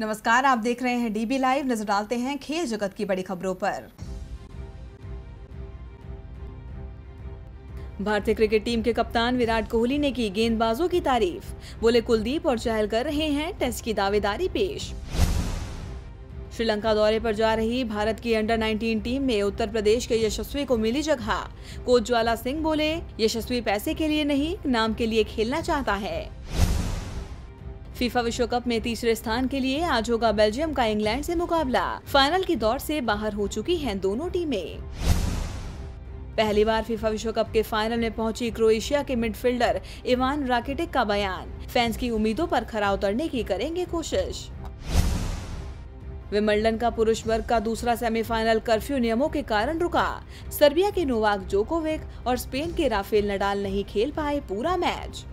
नमस्कार, आप देख रहे हैं डीबी लाइव नज़र डालते हैं खेल जगत की बड़ी खबरों पर। भारतीय क्रिकेट टीम के कप्तान विराट कोहली ने की गेंदबाजों की तारीफ़। बोले, कुलदीप और चहल कर रहे हैं टेस्ट की दावेदारी पेश। श्रीलंका दौरे पर जा रही भारत की अंडर 19 टीम में उत्तर प्रदेश के यशस्वी को मिली जगह। कोच ज्वाला सिंह बोले, यशस्वी पैसे के लिए नहीं, नाम के लिए खेलना चाहता है। फीफा विश्व कप में तीसरे स्थान के लिए आज होगा बेल्जियम का इंग्लैंड से मुकाबला। फाइनल की दौड़ से बाहर हो चुकी हैं दोनों टीमें। पहली बार फीफा विश्व कप के फाइनल में पहुँची क्रोएशिया के मिडफील्डर इवान राकेटिक का बयान। फैंस की उम्मीदों पर खरा उतरने की करेंगे कोशिश। विमल्डन का पुरुष वर्ग का दूसरा सेमीफाइनल कर्फ्यू नियमों के कारण रुका। सर्बिया के नोवाक जोकोविक और स्पेन के राफेल नडाल नहीं खेल पाए पूरा मैच।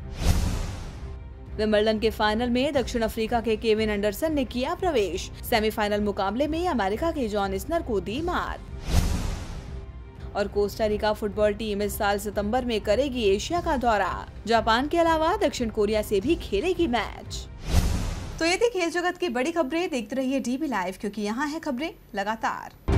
विमल्डन के फाइनल में दक्षिण अफ्रीका के केविन एंडरसन ने किया प्रवेश। सेमीफाइनल मुकाबले में अमेरिका के जॉन स्नर को दी मात। और कोस्टारिका फुटबॉल टीम इस साल सितंबर में करेगी एशिया का दौरा। जापान के अलावा दक्षिण कोरिया से भी खेलेगी मैच। तो ये थी खेल जगत की बड़ी खबरें। देखते रहिए डीबी लाइव, क्योंकि यहाँ है खबरें लगातार।